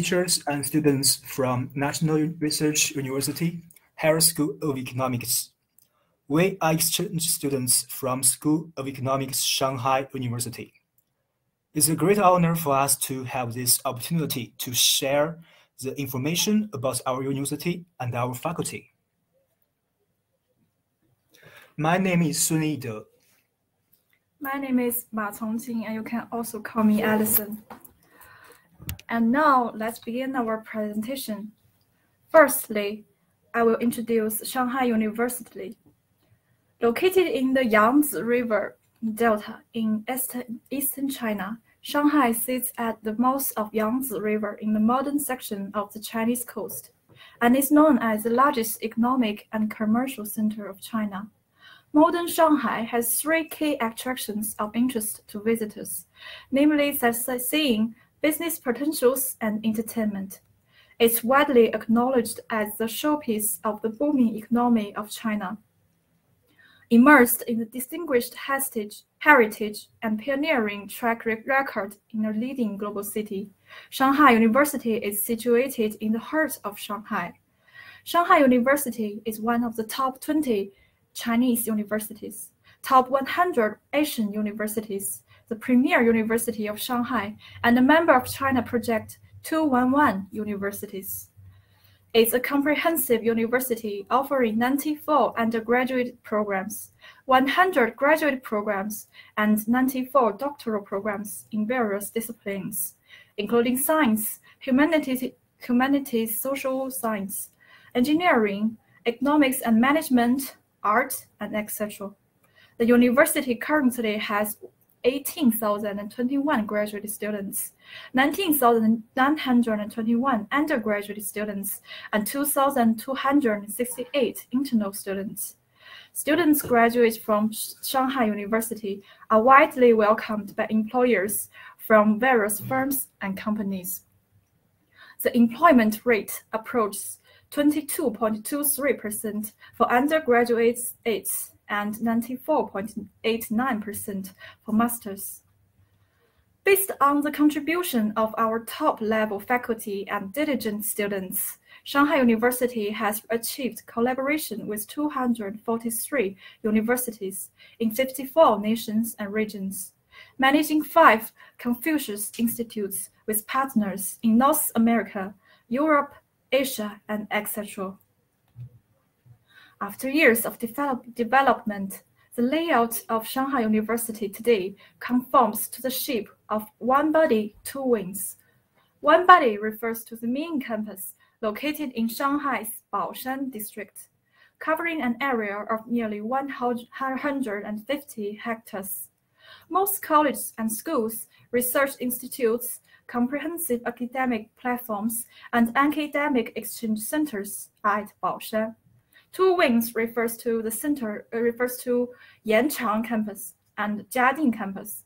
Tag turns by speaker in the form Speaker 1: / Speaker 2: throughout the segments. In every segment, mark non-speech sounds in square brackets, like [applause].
Speaker 1: teachers and students from National Research University, Higher School of Economics. We are exchange students from School of Economics Shanghai University. It's a great honor for us to have this opportunity to share the information about our university and our faculty. My name is Sun Yide.
Speaker 2: My name is Ma Congqing, and you can also call me Allison. And now let's begin our presentation. Firstly, I will introduce Shanghai University. Located in the Yangtze River Delta in eastern China, Shanghai sits at the mouth of Yangtze River in the modern section of the Chinese coast, and is known as the largest economic and commercial center of China. Modern Shanghai has three key attractions of interest to visitors, namely sightseeing, business potentials, and entertainment. It's widely acknowledged as the showpiece of the booming economy of China. Immersed in the distinguished heritage, heritage and pioneering track record in a leading global city, Shanghai University is situated in the heart of Shanghai. Shanghai University is one of the top 20 Chinese universities, top 100 Asian universities, the premier university of Shanghai, and a member of China Project 211 universities. It's a comprehensive university offering 94 undergraduate programs, 100 graduate programs, and 94 doctoral programs in various disciplines, including science, humanities, humanities social science, engineering, economics and management, art, and etc. The university currently has 18,021 graduate students, 19,921 undergraduate students, and 2,268 internal students. Students graduate from Shanghai University are widely welcomed by employers from various firms and companies. The employment rate approaches 22.23% for undergraduates and 94.89% for masters. Based on the contribution of our top-level faculty and diligent students, Shanghai University has achieved collaboration with 243 universities in 54 nations and regions, managing five Confucius Institutes with partners in North America, Europe, Asia, and etc. After years of develop development, the layout of Shanghai University today conforms to the shape of one body, two wings. One body refers to the main campus located in Shanghai's Baoshan district, covering an area of nearly 150 hectares. Most colleges and schools, research institutes, comprehensive academic platforms, and academic exchange centers are at Baoshan. Two wings refers to the center uh, refers to Yanchang campus and Jiading campus.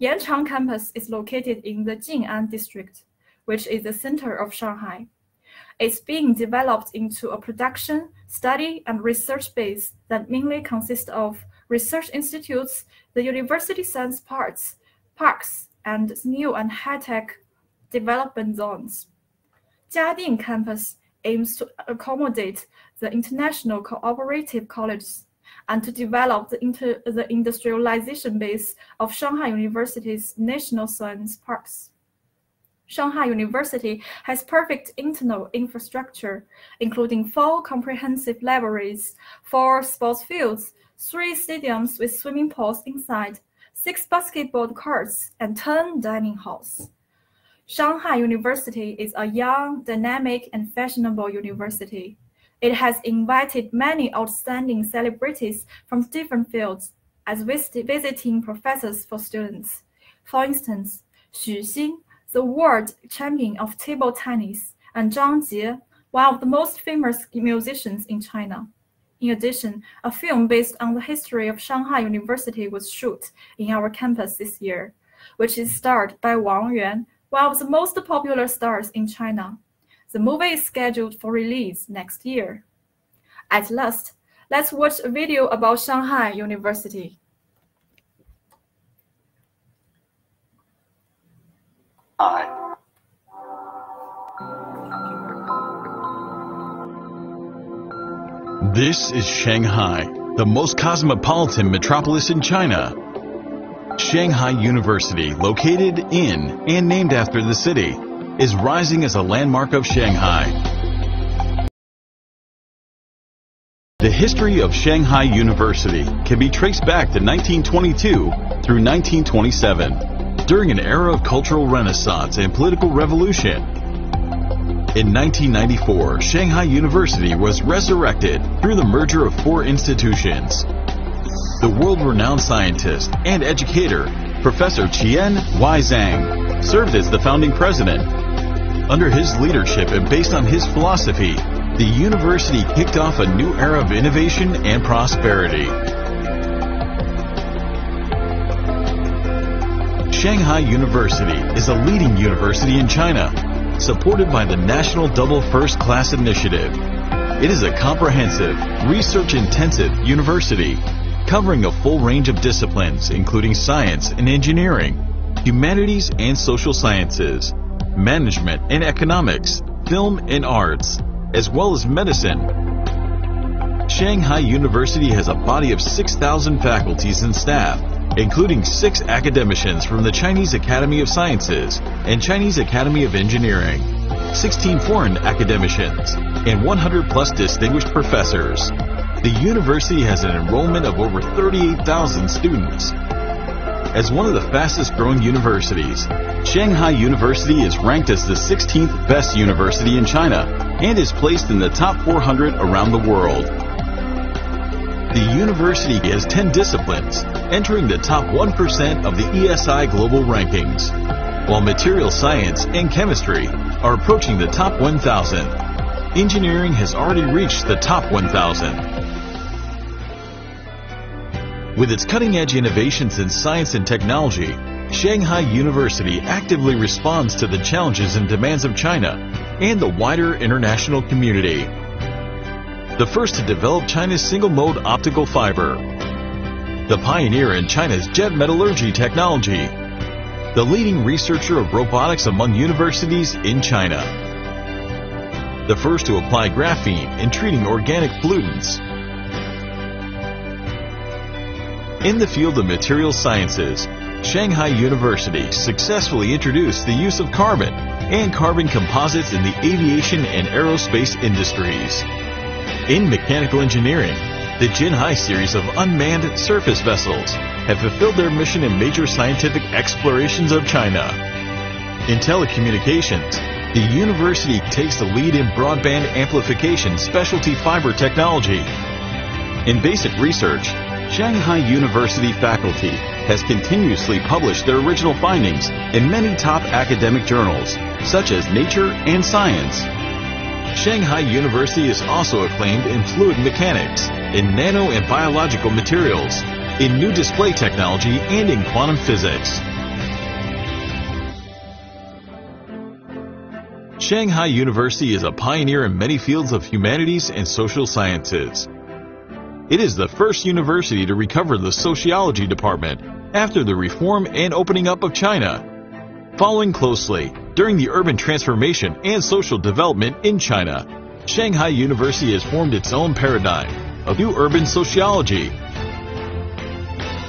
Speaker 2: Yanchang campus is located in the Jing'an district, which is the center of Shanghai. It's being developed into a production, study, and research base that mainly consists of research institutes, the university science parks, parks, and new and high-tech development zones. Jiading campus aims to accommodate the international cooperative colleges and to develop the, inter, the industrialization base of Shanghai University's national science parks. Shanghai University has perfect internal infrastructure, including four comprehensive libraries, four sports fields, three stadiums with swimming pools inside, six basketball courts, and 10 dining halls. Shanghai University is a young, dynamic, and fashionable university. It has invited many outstanding celebrities from different fields as visiting professors for students. For instance, Xu Xin, the world champion of table tennis, and Zhang Jie, one of the most famous musicians in China. In addition, a film based on the history of Shanghai University was shot in our campus this year, which is starred by Wang Yuan, one of the most popular stars in China. The movie is scheduled for release next year. At last, let's watch a video about Shanghai University.
Speaker 3: Hi. This is Shanghai, the most cosmopolitan metropolis in China. Shanghai University, located in and named after the city, is rising as a landmark of Shanghai. The history of Shanghai University can be traced back to 1922 through 1927, during an era of cultural renaissance and political revolution. In 1994, Shanghai University was resurrected through the merger of four institutions. The world-renowned scientist and educator, Professor Qian Weichang, served as the founding president. Under his leadership and based on his philosophy, the university kicked off a new era of innovation and prosperity. Shanghai University is a leading university in China, supported by the National Double First Class Initiative. It is a comprehensive, research-intensive university covering a full range of disciplines including science and engineering, humanities and social sciences, management and economics, film and arts, as well as medicine. Shanghai University has a body of 6,000 faculties and staff, including six academicians from the Chinese Academy of Sciences and Chinese Academy of Engineering, 16 foreign academicians, and 100 plus distinguished professors. The university has an enrollment of over 38,000 students. As one of the fastest growing universities, Shanghai University is ranked as the 16th best university in China and is placed in the top 400 around the world. The university has 10 disciplines, entering the top 1% of the ESI global rankings, while material science and chemistry are approaching the top 1,000. Engineering has already reached the top 1,000. With its cutting-edge innovations in science and technology, Shanghai University actively responds to the challenges and demands of China and the wider international community. The first to develop China's single-mode optical fiber. The pioneer in China's jet metallurgy technology. The leading researcher of robotics among universities in China. The first to apply graphene in treating organic pollutants In the field of material sciences, Shanghai University successfully introduced the use of carbon and carbon composites in the aviation and aerospace industries. In mechanical engineering, the Jinghai series of unmanned surface vessels have fulfilled their mission in major scientific explorations of China. In telecommunications, the university takes the lead in broadband amplification specialty fiber technology. In basic research, Shanghai University faculty has continuously published their original findings in many top academic journals, such as Nature and Science. Shanghai University is also acclaimed in fluid mechanics, in nano and biological materials, in new display technology, and in quantum physics. Shanghai University is a pioneer in many fields of humanities and social sciences. It is the first university to recover the sociology department after the reform and opening up of China. Following closely, during the urban transformation and social development in China, Shanghai University has formed its own paradigm of new urban sociology.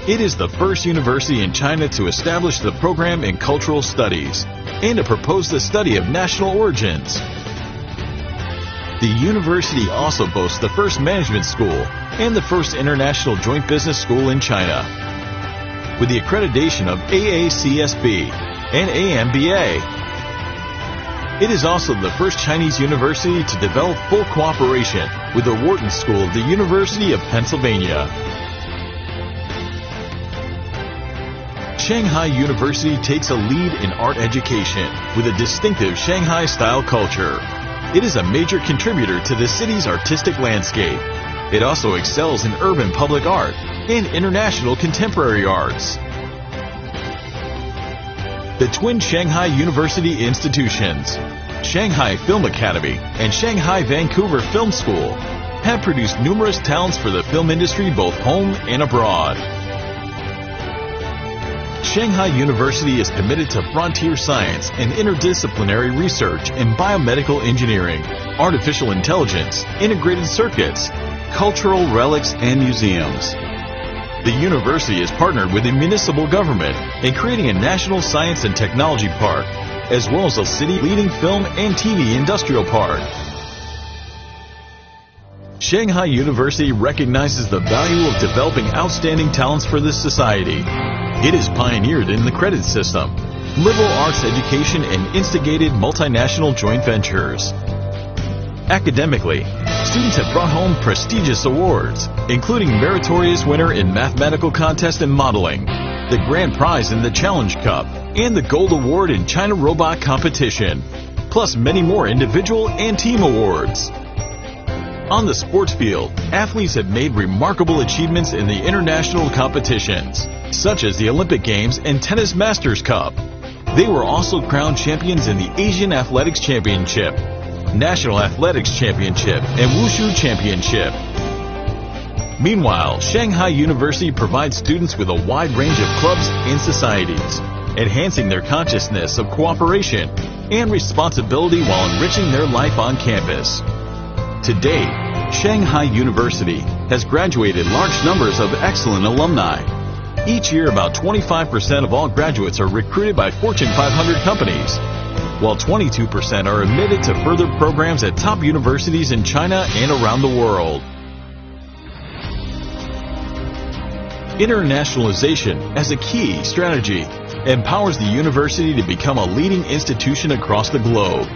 Speaker 3: It is the first university in China to establish the program in cultural studies and to propose the study of national origins. The university also boasts the first management school and the first international joint business school in China. With the accreditation of AACSB and AMBA, it is also the first Chinese university to develop full cooperation with the Wharton School of the University of Pennsylvania. Shanghai University takes a lead in art education with a distinctive Shanghai-style culture. It is a major contributor to the city's artistic landscape. It also excels in urban public art and international contemporary arts. The twin Shanghai University institutions, Shanghai Film Academy and Shanghai Vancouver Film School, have produced numerous talents for the film industry both home and abroad. Shanghai University is committed to frontier science and interdisciplinary research in biomedical engineering, artificial intelligence, integrated circuits, cultural relics, and museums. The university is partnered with the municipal government in creating a national science and technology park, as well as a city-leading film and TV industrial park. Shanghai University recognizes the value of developing outstanding talents for this society. It is pioneered in the credit system, liberal arts education, and instigated multinational joint ventures. Academically, students have brought home prestigious awards, including meritorious winner in mathematical contest and modeling, the grand prize in the Challenge Cup, and the gold award in China Robot Competition, plus many more individual and team awards. On the sports field, athletes have made remarkable achievements in the international competitions, such as the Olympic Games and Tennis Masters Cup. They were also crowned champions in the Asian Athletics Championship, National Athletics Championship, and Wushu Championship. Meanwhile, Shanghai University provides students with a wide range of clubs and societies, enhancing their consciousness of cooperation and responsibility while enriching their life on campus. Today, Shanghai University has graduated large numbers of excellent alumni. Each year, about 25% of all graduates are recruited by Fortune 500 companies, while 22% are admitted to further programs at top universities in China and around the world. Internationalization as a key strategy empowers the university to become a leading institution across the globe.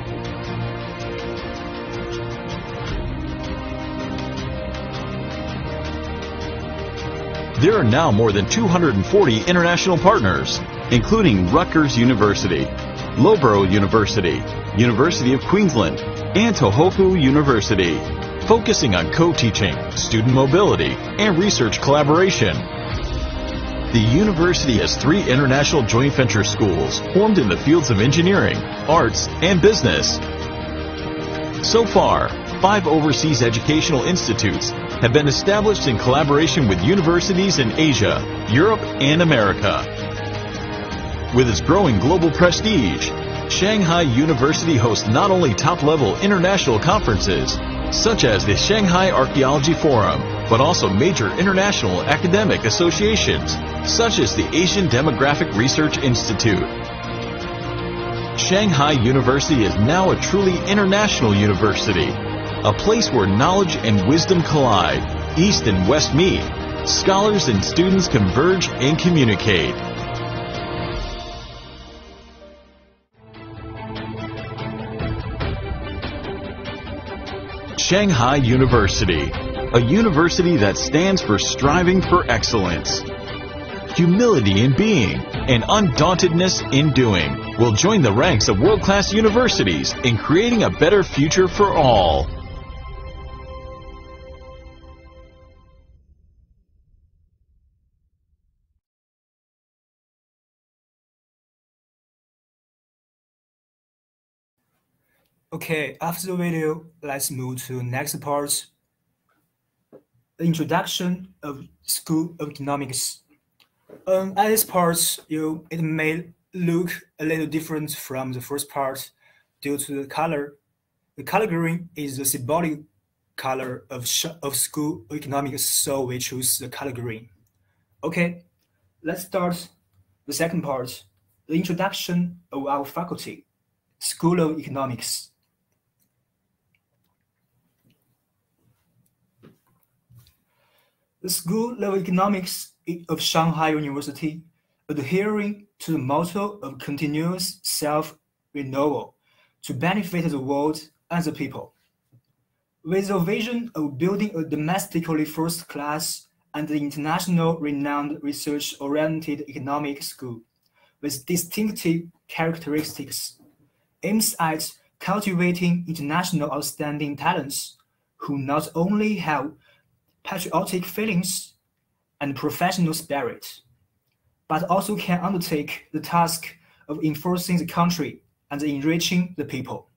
Speaker 3: There are now more than 240 international partners, including Rutgers University, Loughborough University, University of Queensland, and Tohoku University, focusing on co-teaching, student mobility, and research collaboration. The university has three international joint venture schools formed in the fields of engineering, arts, and business. So far, five overseas educational institutes have been established in collaboration with universities in Asia, Europe, and America. With its growing global prestige, Shanghai University hosts not only top-level international conferences, such as the Shanghai Archaeology Forum, but also major international academic associations, such as the Asian Demographic Research Institute. Shanghai University is now a truly international university a place where knowledge and wisdom collide, East and West meet, scholars and students converge and communicate. Shanghai University, a university that stands for striving for excellence. Humility in being and undauntedness in doing will join the ranks of world-class universities in creating a better future for all.
Speaker 1: Okay, after the video, let's move to next part. The introduction of School of Economics. Um, at this part, you it may look a little different from the first part due to the color. The color green is the symbolic color of, of School of Economics, so we choose the color green. Okay, let's start the second part, the introduction of our faculty, School of Economics. School of Economics of Shanghai University, adhering to the motto of continuous self-renewal to benefit the world and the people. With a vision of building a domestically first-class and international renowned research-oriented economic school with distinctive characteristics, aims at cultivating international outstanding talents who not only have patriotic feelings, and professional spirit, but also can undertake the task of enforcing the country and enriching the people.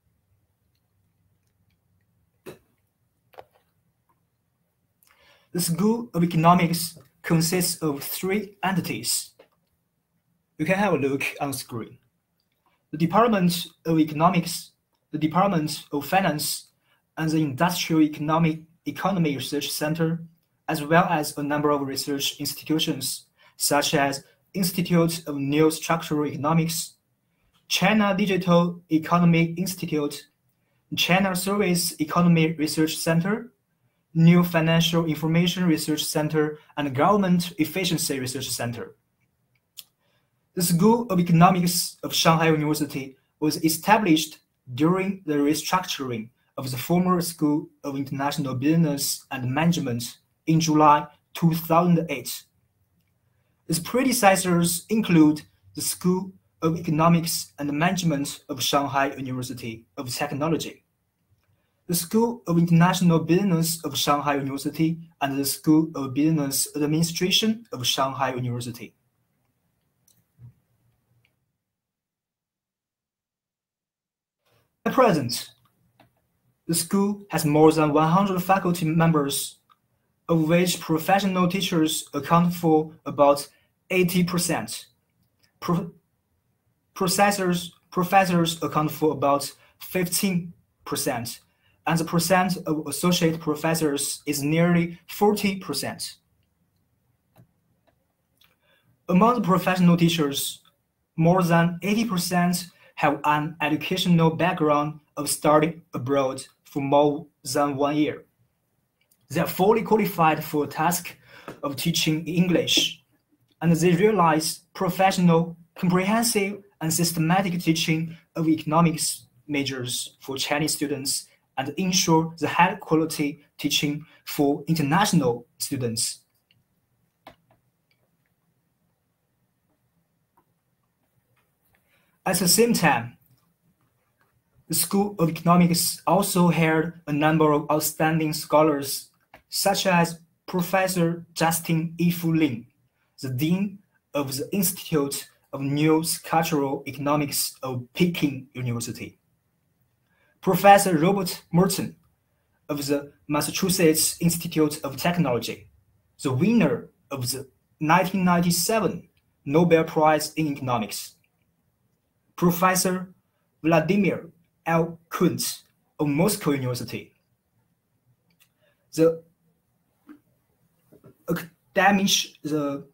Speaker 1: The School of Economics consists of three entities. You can have a look on screen. The Department of Economics, the Department of Finance, and the Industrial Economic Economy Research Center, as well as a number of research institutions, such as Institute of New Structural Economics, China Digital Economy Institute, China Service Economy Research Center, New Financial Information Research Center, and Government Efficiency Research Center. The School of Economics of Shanghai University was established during the restructuring of the former School of International Business and Management in July 2008. Its predecessors include the School of Economics and Management of Shanghai University of Technology, the School of International Business of Shanghai University, and the School of Business Administration of Shanghai University. At present, the school has more than 100 faculty members, of which professional teachers account for about 80%. Pro professors, professors account for about 15%, and the percent of associate professors is nearly 40%. Among the professional teachers, more than 80% have an educational background of studying abroad for more than one year. They are fully qualified for the task of teaching English, and they realize professional, comprehensive, and systematic teaching of economics majors for Chinese students and ensure the high quality teaching for international students. At the same time, the School of Economics also hired a number of outstanding scholars, such as Professor Justin Yifu Lin, the Dean of the Institute of New Structural Economics of Peking University. Professor Robert Merton of the Massachusetts Institute of Technology, the winner of the 1997 Nobel Prize in Economics. Professor Vladimir L. Kvint of Moscow University. The academic, the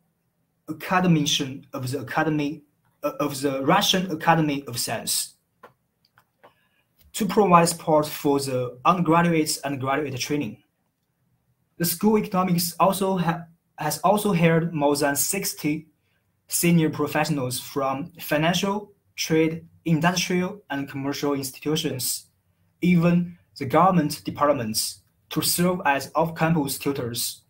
Speaker 1: academician of the Academy uh, of the Russian Academy of Science to provide support for the undergraduates and graduate training. The school economics also ha has also hired more than 60 senior professionals from financial, trade, industrial and commercial institutions, even the government departments, to serve as off-campus tutors.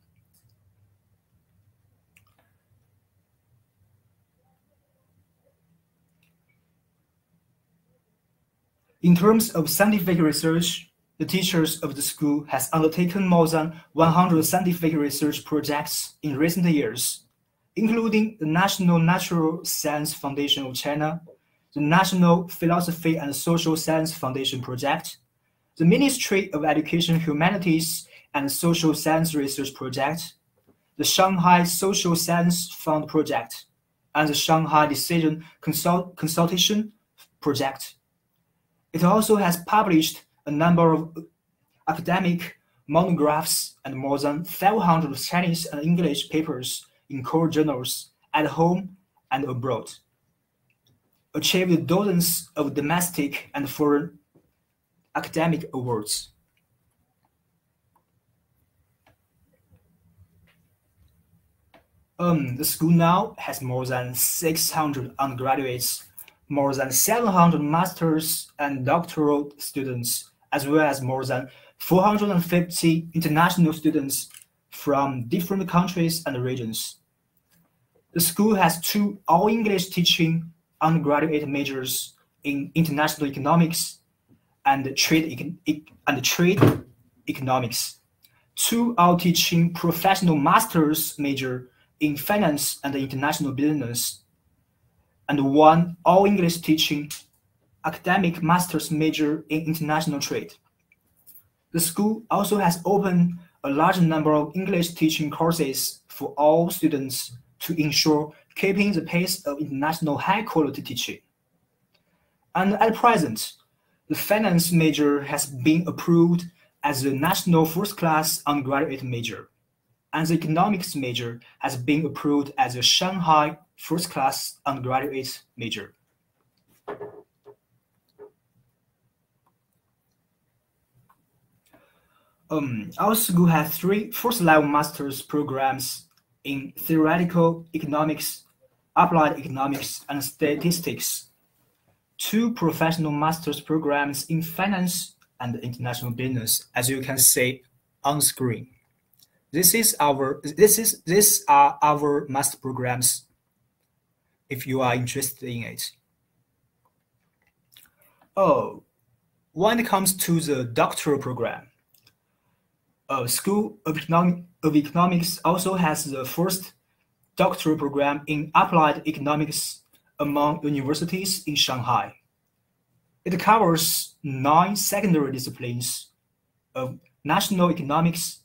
Speaker 1: In terms of scientific research, the teachers of the school has undertaken more than 100 scientific research projects in recent years, including the National Natural Science Foundation of China, the National Philosophy and Social Science Foundation Project, the Ministry of Education, Humanities, and Social Science Research Project, the Shanghai Social Science Fund Project, and the Shanghai Decision Consult Consultation Project. It also has published a number of academic monographs and more than 500 Chinese and English papers in core journals at home and abroad achieved dozens of domestic and foreign academic awards. Um, the school now has more than 600 undergraduates, more than 700 master's and doctoral students, as well as more than 450 international students from different countries and regions. The school has two all-English teaching undergraduate majors in international economics and trade and trade economics. Two are teaching professional master's major in finance and international business, and one all English teaching academic master's major in international trade. The school also has opened a large number of English teaching courses for all students to ensure keeping the pace of international high-quality teaching. And at present, the finance major has been approved as a national first-class undergraduate major, and the economics major has been approved as a Shanghai first-class undergraduate major. Um, our school has three first-level master's programs in theoretical economics, applied economics, and statistics, two professional master's programs in finance and international business, as you can see on screen. This is our this is these are our master programs if you are interested in it. Oh, when it comes to the doctoral program, uh, School of, of Economics also has the first doctoral program in applied economics among universities in Shanghai. It covers nine secondary disciplines of national economics,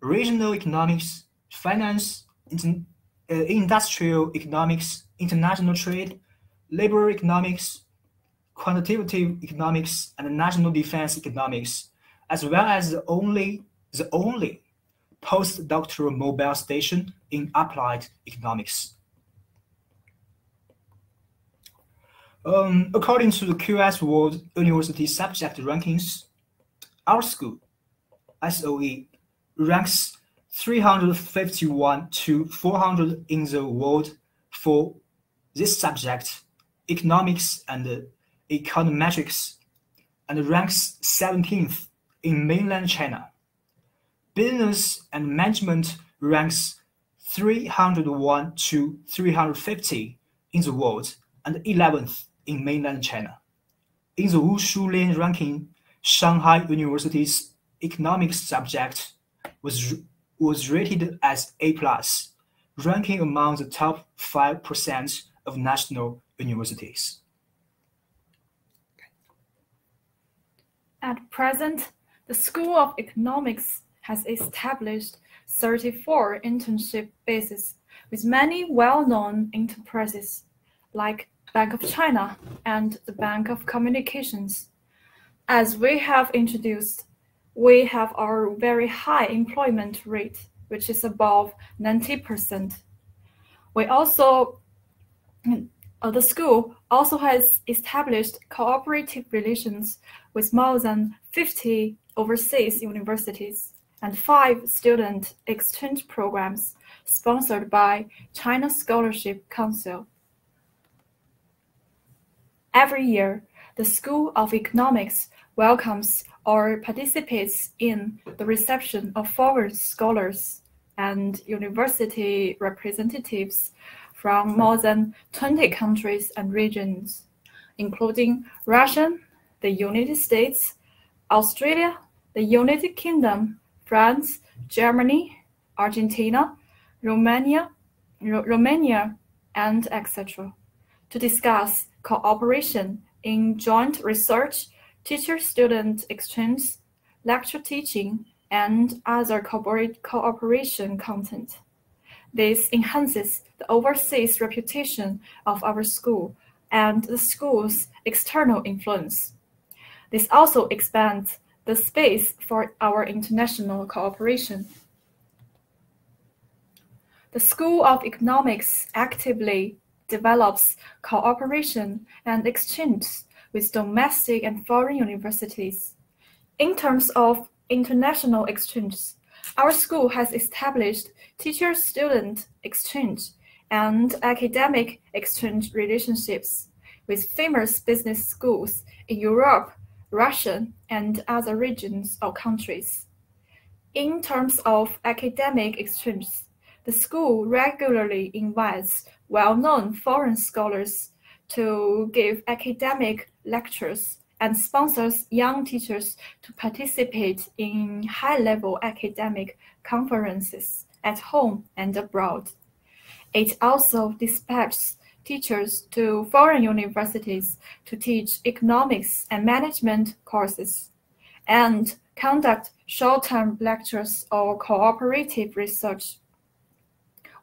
Speaker 1: regional economics, finance, inter, uh, industrial economics, international trade, labor economics, quantitative economics, and national defense economics, as well as the only the only postdoctoral mobile station in applied economics. Um, according to the QS World University Subject Rankings, our school, SOE, ranks 351 to 400 in the world for this subject, economics and econometrics, and ranks 17th in mainland China. Business and Management ranks 301 to 350 in the world and 11th in mainland China. In the Wu Shulian ranking, Shanghai University's economics subject was, was rated as A+, ranking among the top 5% of national universities.
Speaker 2: At present, the School of Economics has established 34 internship bases with many well-known enterprises like Bank of China and the Bank of Communications. As we have introduced, we have our very high employment rate, which is above 90%. We also, uh, the school also has established cooperative relations with more than 50 overseas universities and five student exchange programs sponsored by China Scholarship Council. Every year, the School of Economics welcomes or participates in the reception of foreign scholars and university representatives from more than 20 countries and regions, including Russia, the United States, Australia, the United Kingdom, France, Germany, Argentina, Romania, Romania, and etc. to discuss cooperation in joint research, teacher-student exchange, lecture teaching, and other cooperation content. This enhances the overseas reputation of our school and the school's external influence. This also expands the space for our international cooperation. The School of Economics actively develops cooperation and exchange with domestic and foreign universities. In terms of international exchange, our school has established teacher-student exchange and academic exchange relationships with famous business schools in Europe Russia, and other regions or countries. In terms of academic exchange, the school regularly invites well-known foreign scholars to give academic lectures and sponsors young teachers to participate in high-level academic conferences at home and abroad. It also dispatches teachers to foreign universities to teach economics and management courses, and conduct short-term lectures or cooperative research.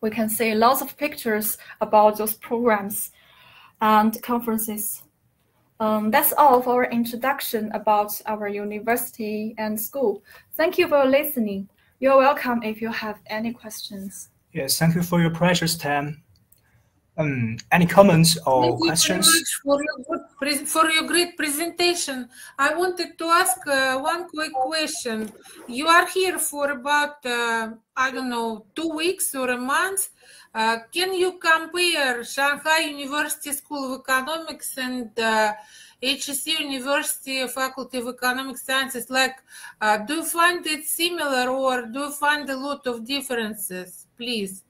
Speaker 2: we can see lots of pictures about those programs and conferences. Um, that's all for our introduction about our university and school. Thank you for listening. You're welcome if you have any questions.
Speaker 1: Yes, thank you for your precious time. Um, any comments or
Speaker 4: Thank
Speaker 1: questions?
Speaker 4: you very much for your, for your great presentation. I wanted to ask uh, one quick question. You are here for about, uh, I don't know, two weeks or a month. Uh, can you compare Shanghai University School of Economics and uh, HSE University Faculty of Economic Sciences? Like, uh, do you find it similar or do you find a lot of differences? Please.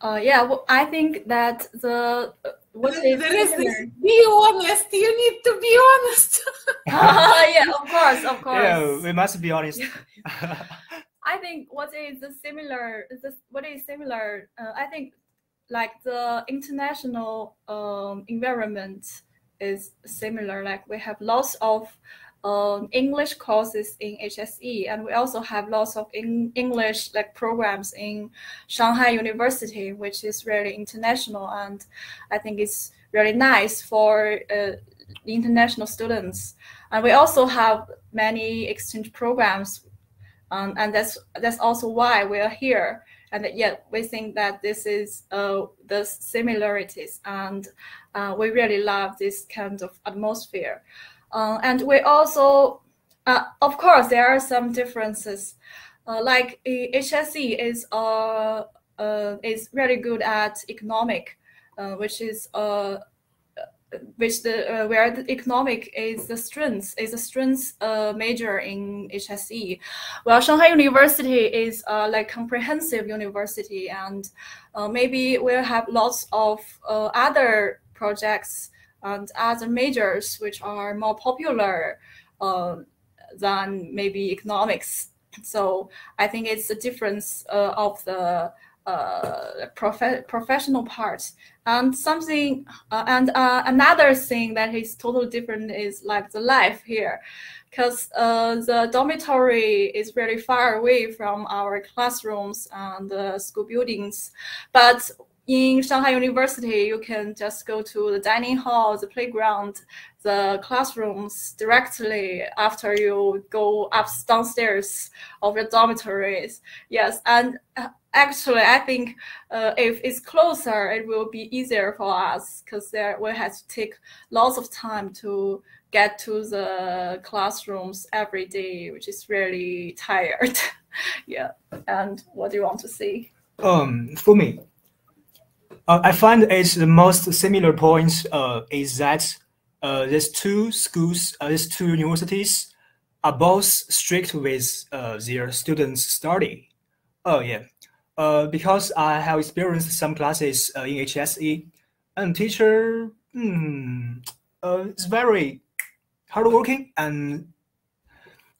Speaker 2: Uh, yeah, well, I think that the uh, what is
Speaker 4: There is this, be honest. You need to be honest. [laughs] [laughs]
Speaker 2: yeah, of course, of [laughs] course.
Speaker 1: Yeah, we must be honest.
Speaker 2: I think what is the similar, the, what is similar, uh, I think like the international um, environment is similar. Like we have lots of um, English courses in HSE, and we also have lots of English like programs in Shanghai University, which is really international, and I think it's really nice for uh, international students. And we also have many exchange programs um, and that's that's also why we are here. And yet we think that this is uh, the similarities, and uh, we really love this kind of atmosphere. Uh, and we also, uh, of course, there are some differences. Uh, like HSE is uh, is really good at economic, which is which the uh, where the economic is the strength is a strength uh, major in HSE. Well, Shanghai University is uh, like comprehensive university, and uh, maybe we'll have lots of uh, other projects and other majors which are more popular uh, than maybe economics. So I think it's the difference of the uh, prof- professional part. And something, uh, and uh, another thing that is totally different is like the life here, because uh, the dormitory is very far away from our classrooms and the school buildings. But in Shanghai University, you can just go to the dining hall, the playground, the classrooms directly after you go up downstairs of your dormitories. Yes, and uh, actually, I think uh, if it's closer, it will be easier for us because there we have to take lots of time to get to the classrooms every day, which is really [laughs] tired. yeah. And what do you want to say?
Speaker 1: Um, for me, uh, I find it's the most similar point uh, is that uh, these two schools, uh, these two universities, are both strict with uh, their students' study. Oh yeah, uh, because I have experienced some classes in HSE, and teacher uh, is very hardworking, and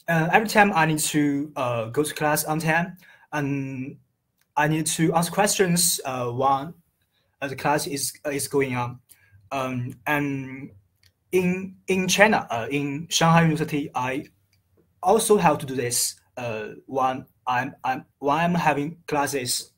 Speaker 1: every time I need to go to class on time, and I need to ask questions uh, the class is is going on, um, and in in China, uh, in Shanghai University, I also have to do this uh, one I'm I'm when I'm having classes,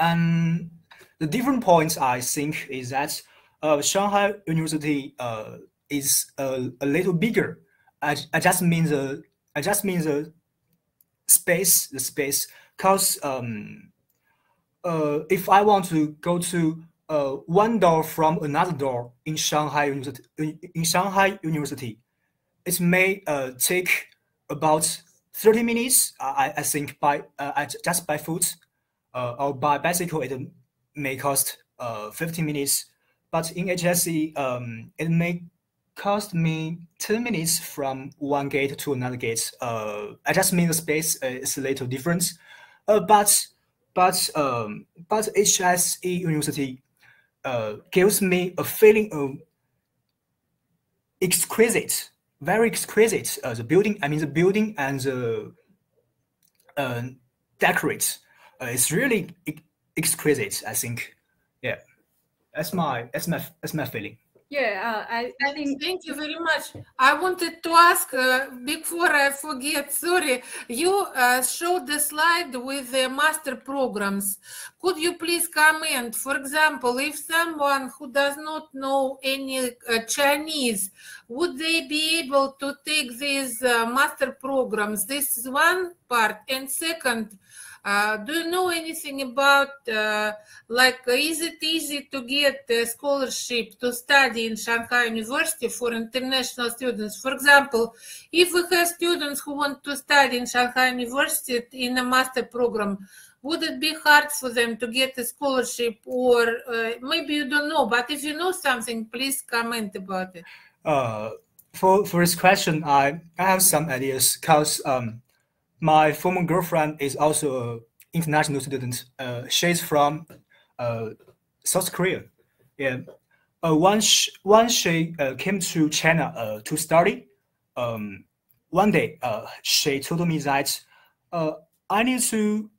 Speaker 1: and the different points I think is that uh, Shanghai University uh, is a, a little bigger. I, I just mean the I just mean the space the space because um uh if I want to go to uh one door from another door in Shanghai University in, in Shanghai University, it may uh take about 30 minutes, I, I think by uh, just by foot uh, or by bicycle, it may cost uh, 15 minutes. But in HSE, um, it may cost me 10 minutes from one gate to another gate. Uh, I just mean the space is a little different. Uh, but but um, but HSE University uh, gives me a feeling of exquisite very exquisite. Uh, the building, I mean, the building and the uh, decorate. Uh, it's really exquisite. I think. Yeah, that's my that's my that's my feeling.
Speaker 2: Yeah, uh, I, I think.
Speaker 4: Thank you very much. I wanted to ask uh, before I forget. Sorry, you uh, showed the slide with the master programs. Could you please comment? For example, if someone who does not know any uh, Chinese, would they be able to take these uh, master programs? This is one part. And second, uh, do you know anything about uh, like is it easy to get a scholarship to study in Shanghai University for international students? For example, if we have students who want to study in Shanghai University in a master program, would it be hard for them to get a scholarship or uh, maybe you don't know but if you know something please comment about it
Speaker 1: uh, for for this question i i have some ideas because um my former girlfriend is also an international student. Uh, she's from uh, South Korea. Yeah. Uh, once once she uh, came to China uh, to study, um, one day uh, she told me that uh, I need to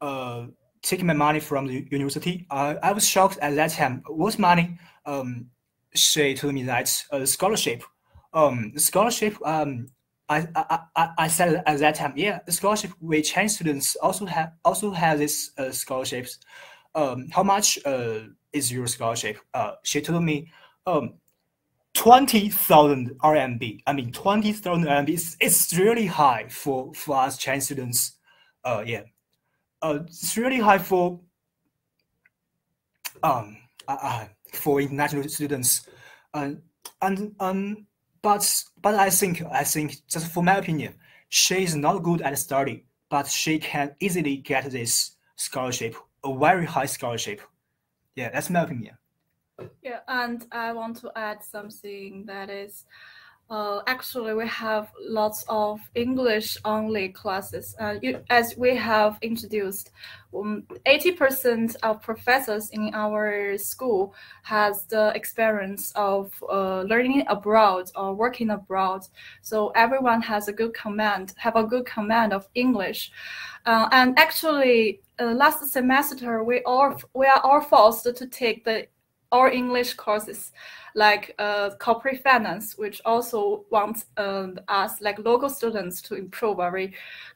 Speaker 1: uh, take my money from the university. I, was shocked at that time. What money? Um, she told me that uh, scholarship. Um, scholarship. Um, I, I, I said at that time, yeah, scholarship with Chinese students also have also have this uh, scholarships. Um, how much uh, is your scholarship? Uh, she told me, um, twenty thousand RMB. I mean, twenty thousand RMB. It's, it's really high for for us Chinese students. Uh, yeah, uh, it's really high for um uh, uh for international students, and and um but but I think I think just for my opinion, she is not good at study, but she can easily get this scholarship, a very high scholarship. Yeah, that's my opinion.
Speaker 2: Yeah, and I want to add something that is uh, actually, we have lots of English only classes. Uh, you, as we have introduced, um, 80% of professors in our school has the experience of uh, learning abroad or working abroad. So everyone has a good command, have a good command of English. Uh, and actually, uh, last semester we all we are all forced to take the all English courses like uh, corporate finance, which also wants uh, us, like local students, to improve our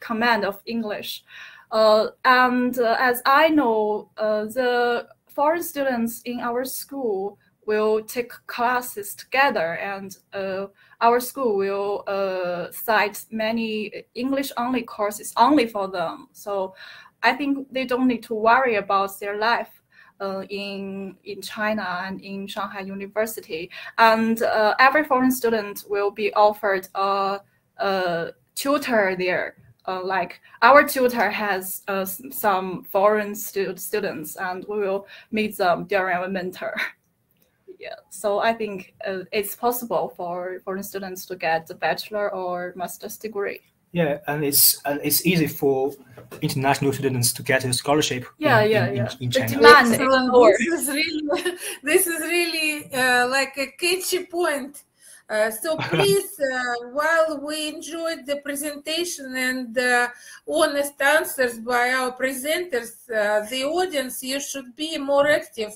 Speaker 2: command of English. Uh, and uh, as I know, uh, the foreign students in our school will take classes together, and uh, our school will cite many English-only courses only for them. So I think they don't need to worry about their life uh, in in China and in Shanghai University, and uh, every foreign student will be offered a, a tutor there. Uh, like our tutor has uh, some foreign stu students, and we will meet them during our mentor. [laughs] yeah, so I think uh, it's possible for foreign students to get a bachelor or master's degree.
Speaker 1: Yeah, and it's and it's easy for international students to get a scholarship.
Speaker 2: Yeah,
Speaker 1: in,
Speaker 2: yeah,
Speaker 1: in,
Speaker 2: yeah.
Speaker 1: In, in China.
Speaker 2: demand
Speaker 4: this is really, [laughs] this is really uh, like a catchy point. Uh, so [laughs] please, uh, while we enjoyed the presentation and uh, honest answers by our presenters, uh, the audience, you should be more active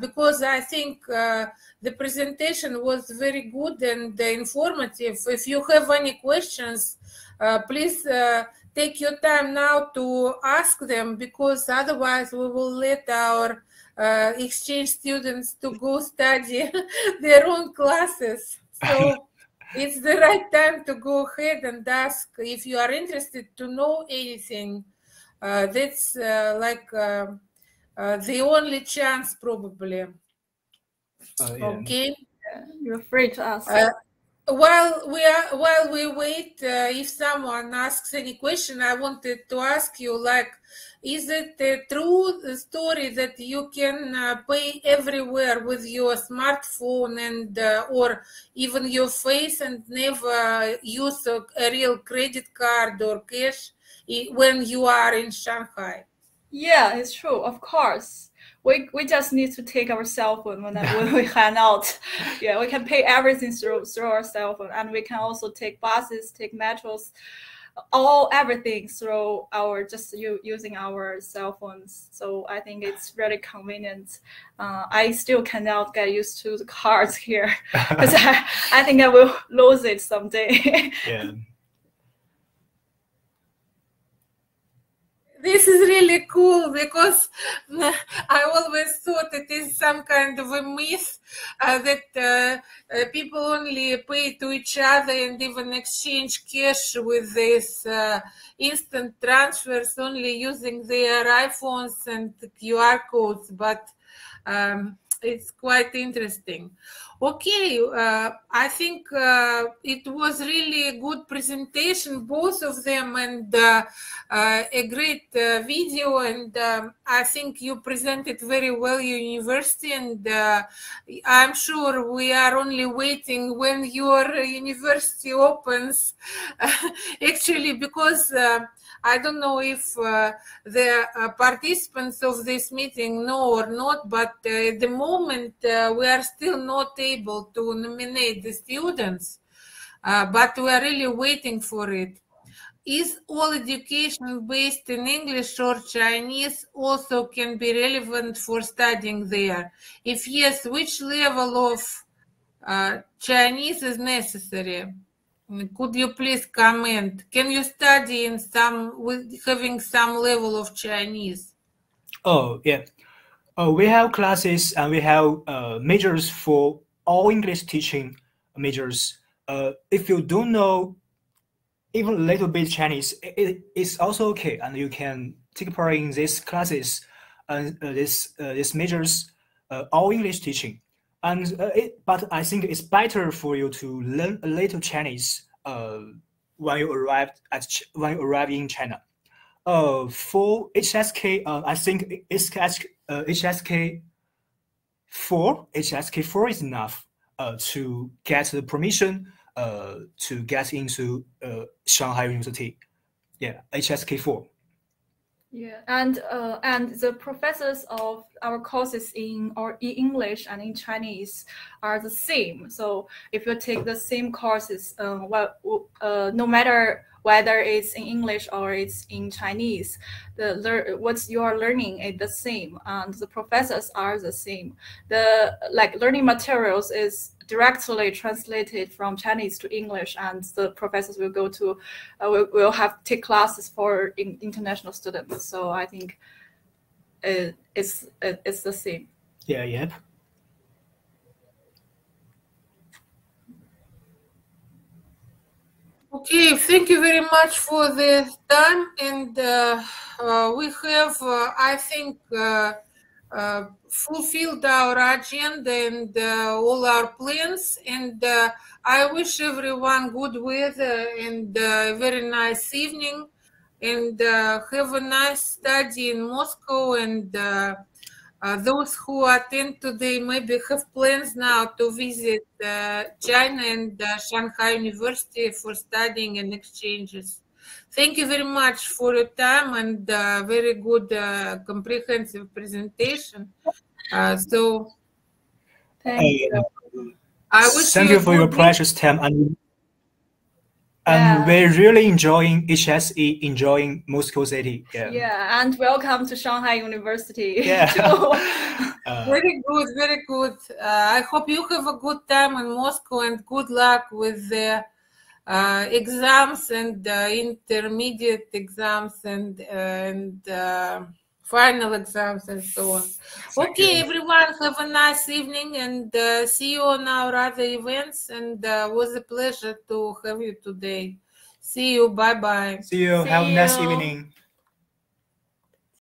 Speaker 4: because I think uh, the presentation was very good and informative. If you have any questions, uh, please uh, take your time now to ask them because otherwise we will let our uh, exchange students to go study [laughs] their own classes. So [laughs] it's the right time to go ahead and ask if you are interested to know anything. Uh, that's uh, like uh, the only chance, probably.
Speaker 1: yeah.
Speaker 4: Okay.
Speaker 2: You're free to ask
Speaker 4: while we are while we wait uh, if someone asks any question i wanted to ask you like is it a true story that you can uh, pay everywhere with your smartphone and uh, or even your face and never use a, a real credit card or cash when you are in shanghai
Speaker 2: yeah it's true of course we, we just need to take our cell phone when, when we [laughs] hang out. Yeah, we can pay everything through through our cell phone, and we can also take buses, take metros. all everything through our just u- using our cell phones. So I think it's really convenient. Uh, I still cannot get used to the cards [laughs] here because [laughs] I, I think I will lose it someday.
Speaker 1: yeah.
Speaker 4: This is really cool because I always thought it is some kind of a myth uh, that uh, uh, people only pay to each other and even exchange cash with these uh, instant transfers only using their iPhones and QR codes, but um, it's quite interesting. Okay, uh, I think uh, it was really a good presentation, both of them, and uh, uh a great uh, video. And um, I think you presented very well your university, and uh, I'm sure we are only waiting when your university opens. [laughs] Actually, because I don't know if uh, the uh, participants of this meeting know or not, but uh, at the moment we are still not able to nominate the students, uh, but we are really waiting for it. Is all education based in English or Chinese also can be relevant for studying there? If yes, which level of uh, Chinese is necessary? Could you please comment? Can you study in some with having some level of Chinese?
Speaker 1: Oh yeah, uh, we have classes and we have uh, majors for all English teaching majors. Uh, if you don't know even a little bit Chinese, it, it's also okay, and you can take part in these classes and uh, this uh, these majors uh, all English teaching. And uh, it, but I think it's better for you to learn a little Chinese uh, when you arrive at when you arrive in China. Uh, for HSK, uh, I think HSK, uh, HSK four HSK four is enough uh, to get the permission uh, to get into uh, Shanghai University. Yeah, HSK four.
Speaker 2: Yeah, and uh, and the professors of our courses in or in English and in Chinese are the same. So if you take the same courses, uh, well, uh, no matter whether it's in English or it's in Chinese, the what you are learning is the same, and the professors are the same. The like learning materials is directly translated from Chinese to English, and the professors will go to uh, will, will have take classes for in, international students. So I think it, it's it, it's the same.
Speaker 1: Yeah. Yep.
Speaker 4: Okay, thank you very much for the time, and uh, uh, we have, uh, I think, uh, uh, fulfilled our agenda and uh, all our plans. And I wish everyone good weather and a very nice evening. And have a nice study in Moscow. And those who attend today maybe have plans now to visit China and Shanghai University for studying and exchanges. Thank you very much for your time and uh, very good uh, comprehensive presentation. Uh, so,
Speaker 1: thank you. I wish thank you, you for your precious time and and yeah. we're really enjoying HSE, enjoying Moscow City.
Speaker 2: Yeah. yeah, and welcome to Shanghai University.
Speaker 1: Yeah. [laughs] [laughs]
Speaker 4: uh, very good, very good. Uh, I hope you have a good time in Moscow and good luck with the uh, exams and uh, intermediate exams and and uh, final exams and so on. Okay, everyone, have a nice evening and uh, see you on our other events. And uh, was a pleasure to have you today. See you. Bye bye.
Speaker 1: See you.
Speaker 2: See
Speaker 1: have
Speaker 2: you.
Speaker 1: a nice evening.